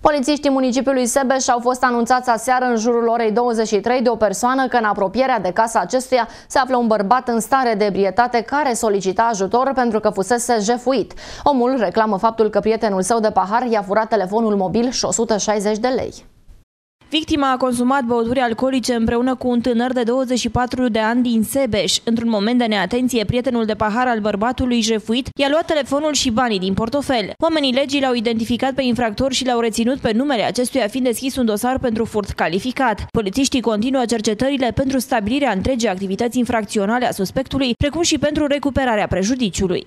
Polițiștii municipiului Sebeș au fost anunțați aseară în jurul orei 23 de o persoană că în apropierea de casa acestuia se află un bărbat în stare de ebrietate care solicita ajutor pentru că fusese jefuit. Omul reclamă faptul că prietenul său de pahar i-a furat telefonul mobil și 160 de lei. Victima a consumat băuturi alcoolice împreună cu un tânăr de 24 de ani din Sebeș. Într-un moment de neatenție, prietenul de pahar al bărbatului jefuit i-a luat telefonul și banii din portofel. Oamenii legii l-au identificat pe infractor și l-au reținut pe numele acestuia fiind deschis un dosar pentru furt calificat. Polițiștii continuă cercetările pentru stabilirea întregii activități infracționale a suspectului, precum și pentru recuperarea prejudiciului.